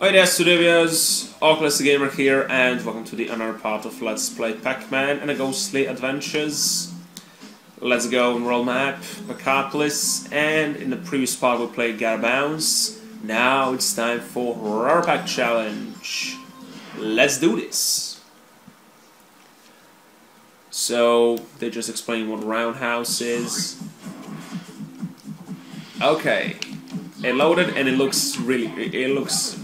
Hey there Studios, OldClassicGamer here and welcome to the another part of Let's Play Pac-Man and the Ghostly Adventures. Let's go and roll map, Pacopolis, and in the previous part we played Gotta Bounce. Now it's time for Rubber Pac Challenge. Let's do this. So, they just explained what Roundhouse is. Okay. It loaded and it looks really, it looks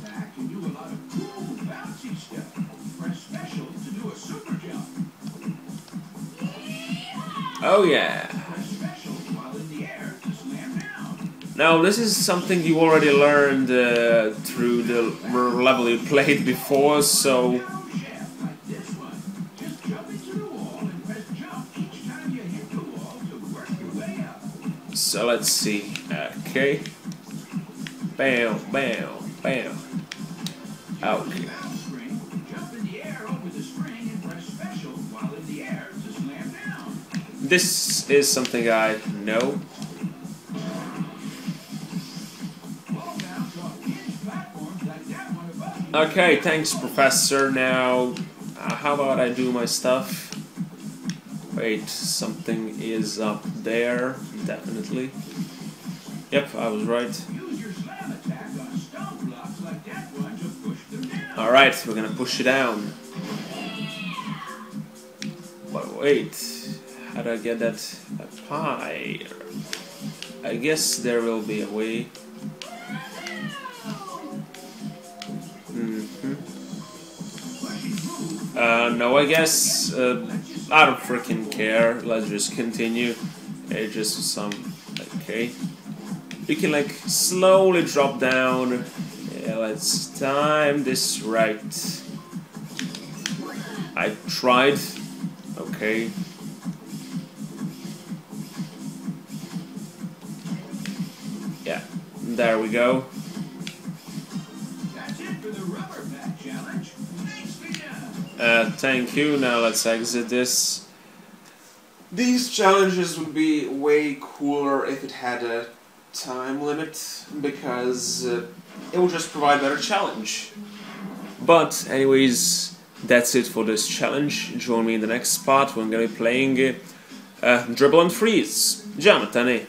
Oh yeah. Now this is something you already learned uh, through the level you played before, so... So let's see. Okay. Bam, bam, bam. Okay. This is something I know. Okay, thanks, Professor. Now, uh, how about I do my stuff? Wait, something is up there, definitely. Yep, I was right. Alright, we're gonna push it down. But wait. How do I get that pie? I guess there will be a way. Mm -hmm. Uh, no, I guess uh, I don't freaking care. Let's just continue. It's just some okay. We can like slowly drop down. Yeah, let's time this right. I tried. Okay. There we go. Uh, thank you. Now let's exit this. These challenges would be way cooler if it had a time limit, because uh, it would just provide better challenge. But anyways, that's it for this challenge. Join me in the next part when I'm gonna be playing uh, Dribble and Freeze. Jonathan,